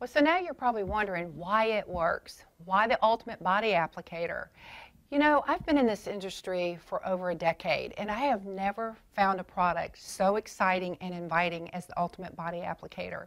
Well, so now you're probably wondering why it works. Why the Ultimate Body Applicator? You know, I've been in this industry for over a decade, and I have never found a product so exciting and inviting as the Ultimate Body Applicator.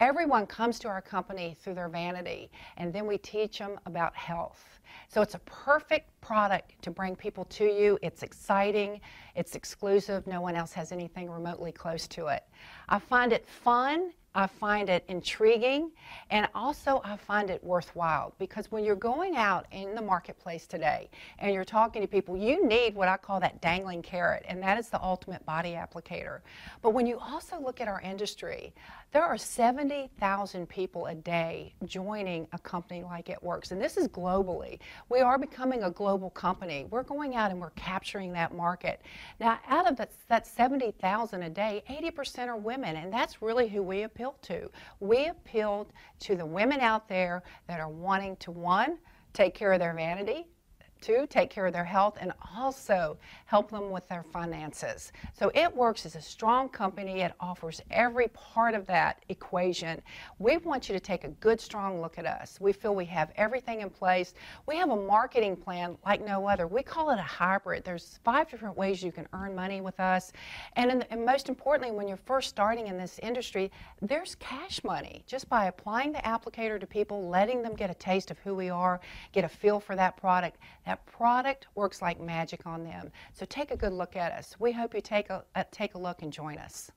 Everyone comes to our company through their vanity, and then we teach them about health. So it's a perfect product to bring people to you. It's exciting, it's exclusive, no one else has anything remotely close to it. I find it fun I find it intriguing and also I find it worthwhile because when you're going out in the marketplace today and you're talking to people, you need what I call that dangling carrot, and that is the ultimate body applicator. But when you also look at our industry, there are 70,000 people a day joining a company like It Works, and this is globally. We are becoming a global company. We're going out and we're capturing that market. Now, out of that, that 70,000 a day, 80% are women, and that's really who we appeal appealed to. We appealed to the women out there that are wanting to, one, take care of their vanity, to take care of their health and also help them with their finances. So It Works is a strong company. It offers every part of that equation. We want you to take a good, strong look at us. We feel we have everything in place. We have a marketing plan like no other. We call it a hybrid. There's five different ways you can earn money with us. And, and most importantly, when you're first starting in this industry, there's cash money. Just by applying the applicator to people, letting them get a taste of who we are, get a feel for that product, that product works like magic on them. So take a good look at us. We hope you take a, uh, take a look and join us.